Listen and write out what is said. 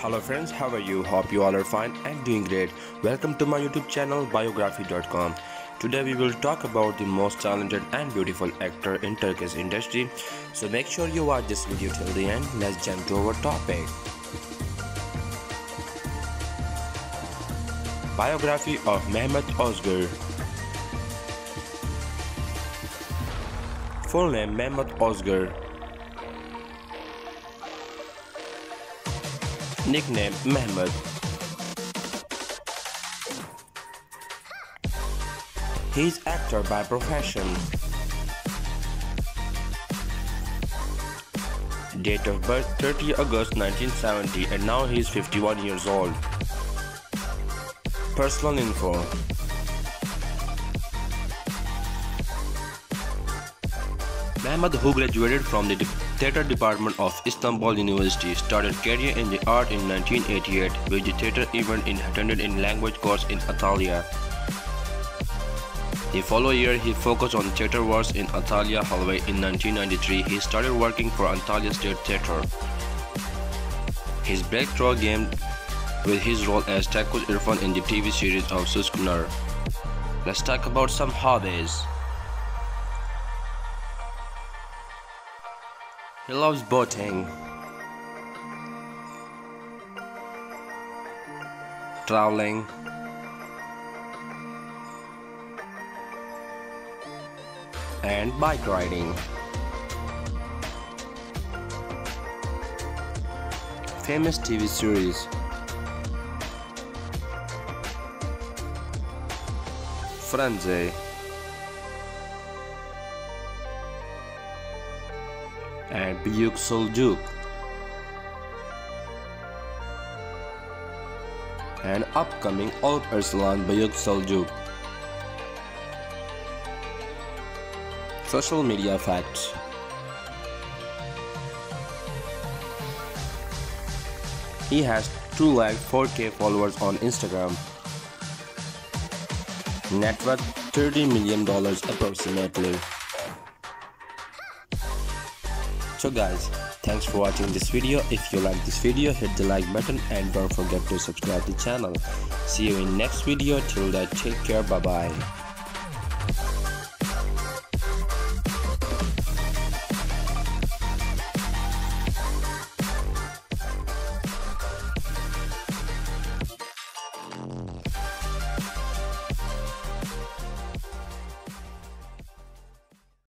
Hello friends, how are you? Hope you all are fine and doing great. Welcome to my YouTube channel biography.com. Today we will talk about the most talented and beautiful actor in Turkish industry. So make sure you watch this video till the end. Let's jump to our topic. Biography of Mehmet Özgür Full name Mehmet Özgür Nickname Mehmet he is actor by profession. Date of birth 30 August 1970 and now he is 51 years old. Personal info Mehmet who graduated from the theatre department of Istanbul University started career in the art in 1988 with the theatre event in attended in language course in Antalya. The following year he focused on theatre works in Antalya Hallway in 1993 he started working for Antalya State Theatre. His breakthrough came with his role as Takus Irfan in the TV series of Suskunlar. Let's talk about some hobbies. He loves boating, traveling, and bike riding. Famous TV series. Frenzy and Büyük Seljuk and upcoming Alp Arslan Büyük Seljuk Social media facts He has 2 lakh 4k followers on Instagram. Net worth 30 million dollars approximately. So guys, thanks for watching this video. If you like this video, hit the like button and don't forget to subscribe to the channel. See you in next video. Till that, take care. Bye bye.